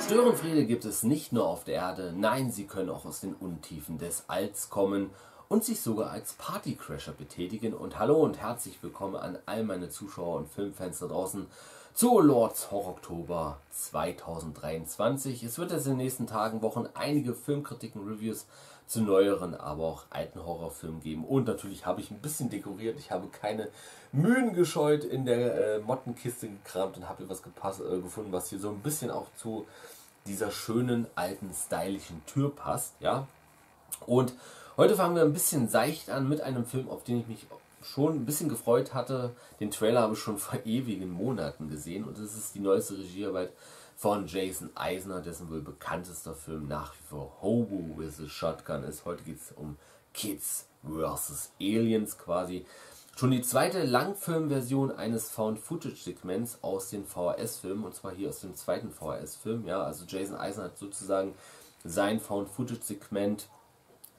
Störenfriede gibt es nicht nur auf der Erde, nein, sie können auch aus den Untiefen des Alls kommen und sich sogar als Partycrasher betätigen. Und hallo und herzlich willkommen an all meine Zuschauer und Filmfans da draußen zu Lords Horror Oktober 2023. Es wird jetzt in den nächsten Tagen, Wochen einige Filmkritiken, Reviews zu neueren, aber auch alten Horrorfilmen geben. Und natürlich habe ich ein bisschen dekoriert. Ich habe keine Mühen gescheut in der äh, Mottenkiste gekramt und habe etwas äh, gefunden, was hier so ein bisschen auch zu dieser schönen, alten, stylischen Tür passt. Ja. Und heute fangen wir ein bisschen seicht an mit einem Film, auf den ich mich schon ein bisschen gefreut hatte. Den Trailer habe ich schon vor ewigen Monaten gesehen und es ist die neueste Regiearbeit von Jason Eisner, dessen wohl bekanntester Film nach wie vor Hobo with a Shotgun ist. Heute geht es um Kids vs. Aliens quasi. Schon die zweite Langfilmversion eines Found-Footage-Segments aus den VHS-Filmen, und zwar hier aus dem zweiten VHS-Film. Ja, also Jason Eisner hat sozusagen sein Found-Footage-Segment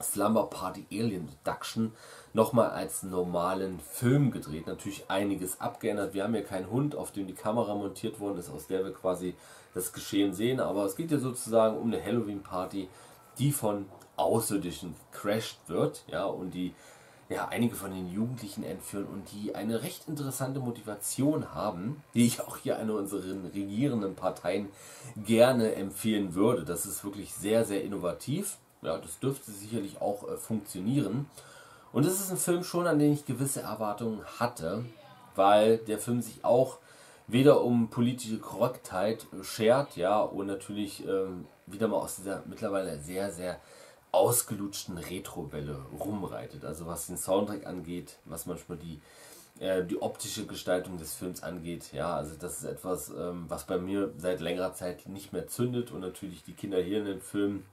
Slumber Party Alien Deduction nochmal als normalen Film gedreht. Natürlich einiges abgeändert. Wir haben hier keinen Hund, auf dem die Kamera montiert worden ist, aus der wir quasi das Geschehen sehen. Aber es geht hier sozusagen um eine Halloween-Party, die von Außerirdischen crashed wird. Ja, und die ja, einige von den Jugendlichen entführen und die eine recht interessante Motivation haben, die ich auch hier einer unserer regierenden Parteien gerne empfehlen würde. Das ist wirklich sehr, sehr innovativ. Ja, das dürfte sicherlich auch äh, funktionieren. Und es ist ein Film schon, an den ich gewisse Erwartungen hatte, weil der Film sich auch weder um politische Korrektheit schert, ja, und natürlich ähm, wieder mal aus dieser mittlerweile sehr, sehr ausgelutschten Retro-Welle rumreitet. Also was den Soundtrack angeht, was manchmal die, äh, die optische Gestaltung des Films angeht. Ja, also das ist etwas, ähm, was bei mir seit längerer Zeit nicht mehr zündet und natürlich die Kinder hier in dem Film,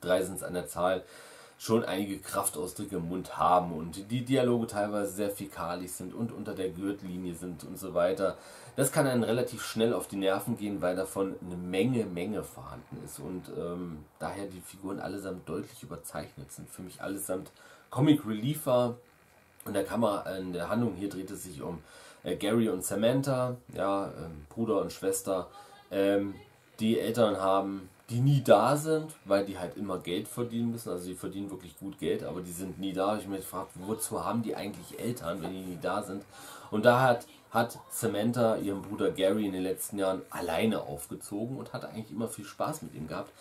drei sind es an der Zahl, schon einige Kraftausdrücke im Mund haben und die Dialoge teilweise sehr fäkalisch sind und unter der Gürtellinie sind und so weiter. Das kann einen relativ schnell auf die Nerven gehen, weil davon eine Menge, Menge vorhanden ist und ähm, daher die Figuren allesamt deutlich überzeichnet sind. Für mich allesamt Comic Reliefer und der Kamera, in der Handlung hier dreht es sich um äh, Gary und Samantha, ja, äh, Bruder und Schwester, ähm, die Eltern haben die nie da sind, weil die halt immer Geld verdienen müssen. Also die verdienen wirklich gut Geld, aber die sind nie da. Ich mich gefragt, wozu haben die eigentlich Eltern, wenn die nie da sind? Und da hat, hat Samantha ihren Bruder Gary in den letzten Jahren alleine aufgezogen und hat eigentlich immer viel Spaß mit ihm gehabt.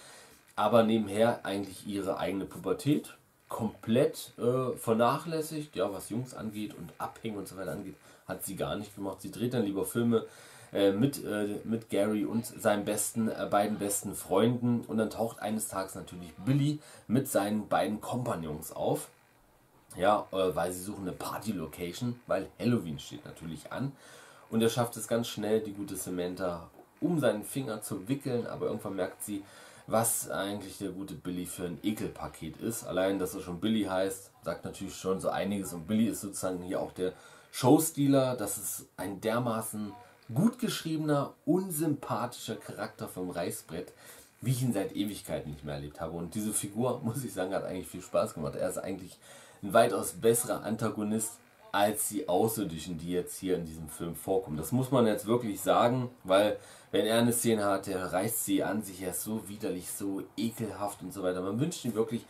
Aber nebenher eigentlich ihre eigene Pubertät komplett äh, vernachlässigt, ja, was Jungs angeht und Abhängen und so weiter angeht, hat sie gar nicht gemacht. Sie dreht dann lieber Filme äh, mit, äh, mit Gary und seinen besten, äh, beiden besten Freunden. Und dann taucht eines Tages natürlich Billy mit seinen beiden Kompagnons auf. Ja, äh, weil sie suchen eine Party-Location, weil Halloween steht natürlich an. Und er schafft es ganz schnell, die gute Samantha um seinen Finger zu wickeln, aber irgendwann merkt sie, was eigentlich der gute Billy für ein Ekelpaket ist. Allein, dass er schon Billy heißt, sagt natürlich schon so einiges. Und Billy ist sozusagen hier auch der Showstealer. Das ist ein dermaßen gut geschriebener, unsympathischer Charakter vom Reißbrett, wie ich ihn seit Ewigkeiten nicht mehr erlebt habe. Und diese Figur, muss ich sagen, hat eigentlich viel Spaß gemacht. Er ist eigentlich ein weitaus besserer Antagonist als die Außerirdischen, die jetzt hier in diesem Film vorkommen. Das muss man jetzt wirklich sagen, weil wenn er eine Szene hat, der reißt sie an sich, er ist so widerlich, so ekelhaft und so weiter. Man wünscht ihm wirklich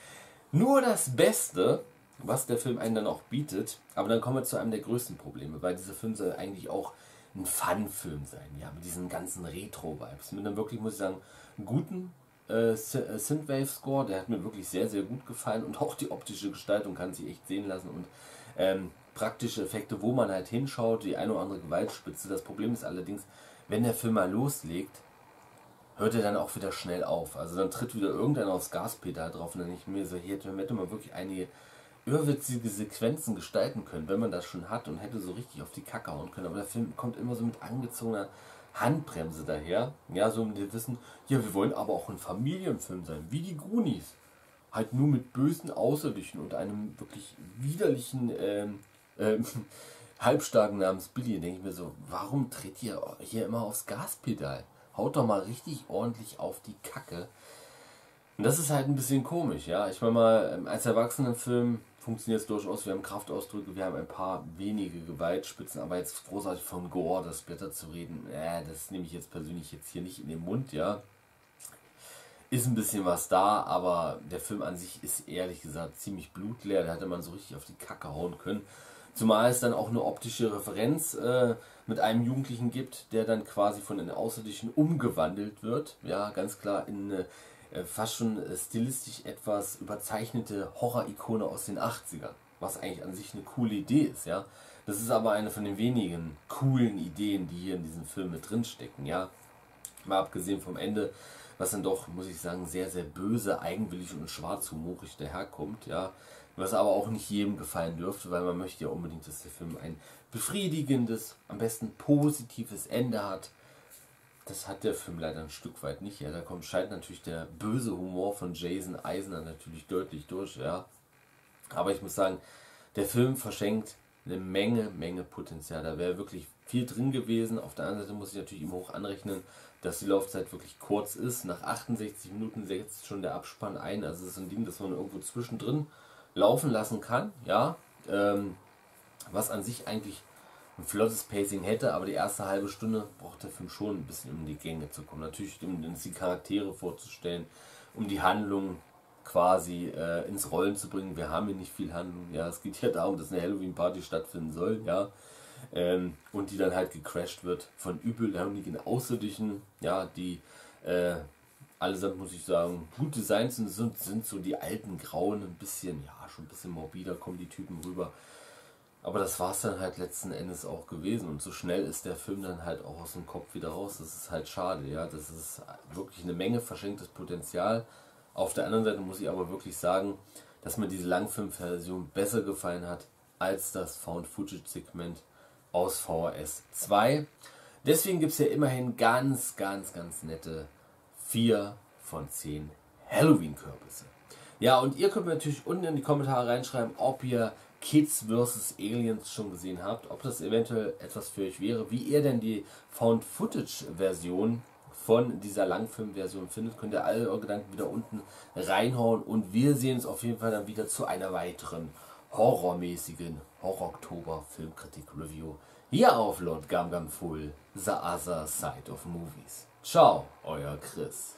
nur das Beste, was der Film einen dann auch bietet. Aber dann kommen wir zu einem der größten Probleme, weil dieser Film soll eigentlich auch ein Fun-Film sein, ja, mit diesen ganzen Retro-Vibes. Mit einem wirklich, muss ich sagen, guten äh, äh, Synthwave-Score, der hat mir wirklich sehr, sehr gut gefallen und auch die optische Gestaltung kann sich echt sehen lassen und ähm, praktische Effekte, wo man halt hinschaut, die eine oder andere Gewaltspitze. Das Problem ist allerdings, wenn der Film mal loslegt, hört er dann auch wieder schnell auf. Also dann tritt wieder irgendeiner aufs Gaspedal drauf und dann nicht mehr so, hier hätte man wirklich einige irrwitzige Sequenzen gestalten können, wenn man das schon hat und hätte so richtig auf die Kacke hauen können. Aber der Film kommt immer so mit angezogener Handbremse daher. Ja, so um wir wissen, ja, wir wollen aber auch ein Familienfilm sein, wie die Goonies. Halt nur mit bösen Außerirdischen und einem wirklich widerlichen ähm, ähm, Halbstarken namens Billy. Denke ich mir so, warum tritt ihr hier immer aufs Gaspedal? Haut doch mal richtig ordentlich auf die Kacke. Und das ist halt ein bisschen komisch, ja. Ich meine mal, ähm, als Erwachsenenfilm funktioniert es durchaus. Wir haben Kraftausdrücke, wir haben ein paar wenige Gewaltspitzen, aber jetzt großartig von Gore, das Blätter zu reden, äh, das nehme ich jetzt persönlich jetzt hier nicht in den Mund, ja. Ist ein bisschen was da, aber der Film an sich ist ehrlich gesagt ziemlich blutleer. Da hätte man so richtig auf die Kacke hauen können. Zumal es dann auch eine optische Referenz äh, mit einem Jugendlichen gibt, der dann quasi von den Außerirdischen umgewandelt wird. Ja, ganz klar in eine äh, fast schon äh, stilistisch etwas überzeichnete Horror-Ikone aus den 80ern. Was eigentlich an sich eine coole Idee ist, ja. Das ist aber eine von den wenigen coolen Ideen, die hier in diesem Film mit drinstecken, ja. Mal abgesehen vom Ende, was dann doch, muss ich sagen, sehr, sehr böse, eigenwillig und schwarzhumorig daherkommt, ja. Was aber auch nicht jedem gefallen dürfte, weil man möchte ja unbedingt, dass der Film ein befriedigendes, am besten positives Ende hat. Das hat der Film leider ein Stück weit nicht. Ja, da kommt scheint natürlich der böse Humor von Jason Eisner natürlich deutlich durch, ja. Aber ich muss sagen, der Film verschenkt eine Menge, Menge Potenzial. Da wäre wirklich viel drin gewesen. Auf der anderen Seite muss ich natürlich ihm hoch anrechnen, dass die Laufzeit wirklich kurz ist. Nach 68 Minuten setzt schon der Abspann ein. Also es ist ein Ding, das man irgendwo zwischendrin laufen lassen kann, ja. Ähm, was an sich eigentlich ein flottes Pacing hätte, aber die erste halbe Stunde braucht der Film schon ein bisschen, um in die Gänge zu kommen. Natürlich, um uns die Charaktere vorzustellen, um die Handlung quasi äh, ins Rollen zu bringen. Wir haben hier nicht viel Handlung. Ja, es geht ja darum, dass eine Halloween-Party stattfinden soll, ja. Ähm, und die dann halt gecrashed wird von übelhändigen Außerirdischen, ja, die äh, allesamt muss ich sagen, gut designt sind, sind, sind so die alten Grauen ein bisschen, ja, schon ein bisschen morbider kommen die Typen rüber. Aber das war es dann halt letzten Endes auch gewesen. Und so schnell ist der Film dann halt auch aus dem Kopf wieder raus. Das ist halt schade, ja. Das ist wirklich eine Menge verschenktes Potenzial. Auf der anderen Seite muss ich aber wirklich sagen, dass mir diese Langfilmversion besser gefallen hat als das Found-Footage-Segment aus VHS 2. Deswegen gibt es ja immerhin ganz, ganz, ganz nette 4 von 10 Halloween-Kürbisse. Ja, und ihr könnt mir natürlich unten in die Kommentare reinschreiben, ob ihr Kids vs. Aliens schon gesehen habt, ob das eventuell etwas für euch wäre, wie ihr denn die Found-Footage-Version von dieser Langfilm-Version findet, könnt ihr alle eure Gedanken wieder unten reinhauen und wir sehen uns auf jeden Fall dann wieder zu einer weiteren horrormäßigen Horror-Oktober Filmkritik-Review hier auf Lord Gam Gam Full, The Other Side of Movies. Ciao, euer Chris.